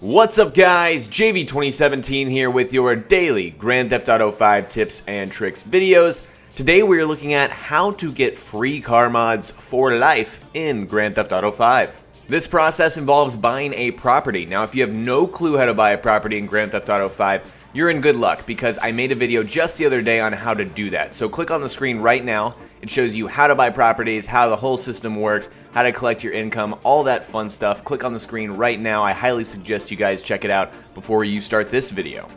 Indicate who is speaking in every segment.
Speaker 1: What's up guys, JV2017 here with your daily Grand Theft Auto 5 tips and tricks videos. Today we're looking at how to get free car mods for life in Grand Theft Auto 5. This process involves buying a property. Now if you have no clue how to buy a property in Grand Theft Auto 5, you're in good luck because I made a video just the other day on how to do that. So click on the screen right now. It shows you how to buy properties, how the whole system works, how to collect your income, all that fun stuff. Click on the screen right now. I highly suggest you guys check it out before you start this video.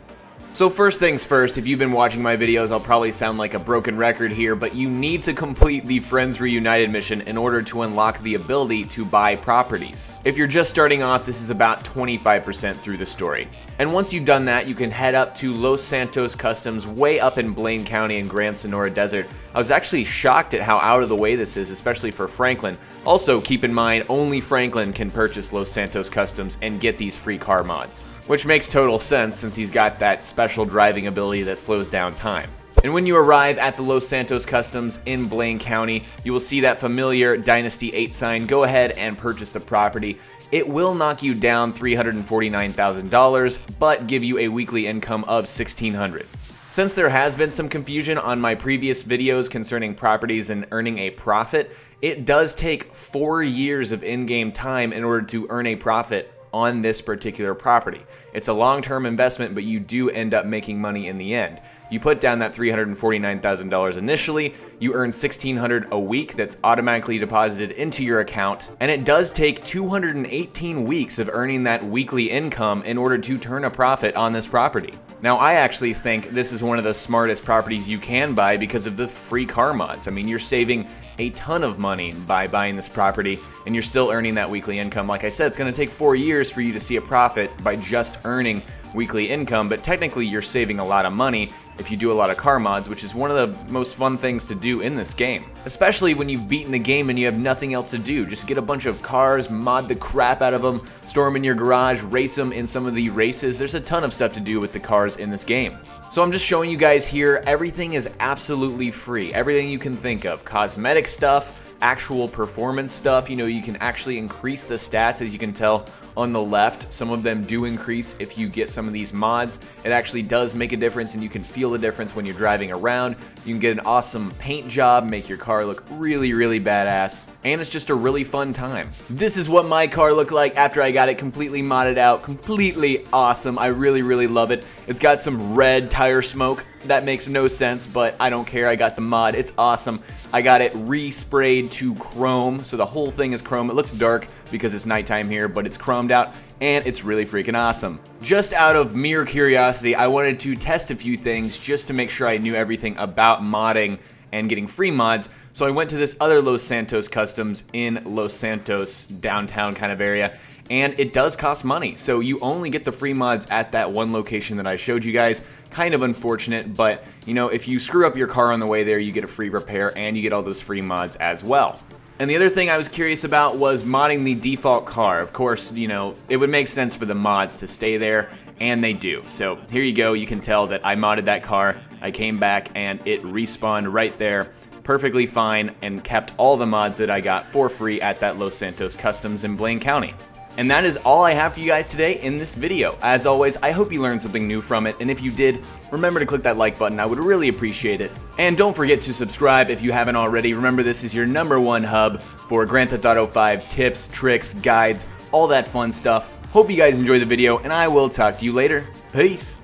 Speaker 1: So first things first, if you've been watching my videos, I'll probably sound like a broken record here, but you need to complete the Friends Reunited mission in order to unlock the ability to buy properties. If you're just starting off, this is about 25% through the story. And once you've done that, you can head up to Los Santos Customs way up in Blaine County in Grand Sonora Desert. I was actually shocked at how out of the way this is, especially for Franklin. Also, keep in mind, only Franklin can purchase Los Santos Customs and get these free car mods. Which makes total sense since he's got that special driving ability that slows down time. And when you arrive at the Los Santos Customs in Blaine County, you will see that familiar Dynasty 8 sign. Go ahead and purchase the property. It will knock you down $349,000, but give you a weekly income of $1,600. Since there has been some confusion on my previous videos concerning properties and earning a profit, it does take four years of in-game time in order to earn a profit on this particular property. It's a long-term investment, but you do end up making money in the end. You put down that $349,000 initially, you earn 1,600 a week that's automatically deposited into your account, and it does take 218 weeks of earning that weekly income in order to turn a profit on this property. Now, I actually think this is one of the smartest properties you can buy because of the free car mods. I mean, you're saving a ton of money by buying this property and you're still earning that weekly income. Like I said, it's going to take four years for you to see a profit by just earning weekly income, but technically you're saving a lot of money if you do a lot of car mods, which is one of the most fun things to do in this game. Especially when you've beaten the game and you have nothing else to do. Just get a bunch of cars, mod the crap out of them, store them in your garage, race them in some of the races. There's a ton of stuff to do with the cars in this game. So I'm just showing you guys here, everything is absolutely free. Everything you can think of. Cosmetic stuff, actual performance stuff. You know, you can actually increase the stats as you can tell on the left. Some of them do increase if you get some of these mods. It actually does make a difference and you can feel the difference when you're driving around. You can get an awesome paint job, make your car look really, really badass. And it's just a really fun time. This is what my car looked like after I got it completely modded out. Completely awesome. I really, really love it. It's got some red tire smoke. That makes no sense, but I don't care. I got the mod. It's awesome. I got it resprayed to chrome, so the whole thing is chrome. It looks dark because it's nighttime here, but it's chromed out, and it's really freaking awesome. Just out of mere curiosity, I wanted to test a few things just to make sure I knew everything about modding and getting free mods. So I went to this other Los Santos Customs in Los Santos downtown kind of area and it does cost money. So you only get the free mods at that one location that I showed you guys. Kind of unfortunate, but you know, if you screw up your car on the way there, you get a free repair and you get all those free mods as well. And the other thing I was curious about was modding the default car. Of course, you know, it would make sense for the mods to stay there, and they do. So here you go, you can tell that I modded that car, I came back, and it respawned right there perfectly fine and kept all the mods that I got for free at that Los Santos Customs in Blaine County. And that is all I have for you guys today in this video. As always, I hope you learned something new from it, and if you did, remember to click that like button, I would really appreciate it. And don't forget to subscribe if you haven't already. Remember this is your number one hub for Grand Theft Auto 5 tips, tricks, guides, all that fun stuff. Hope you guys enjoyed the video, and I will talk to you later. Peace!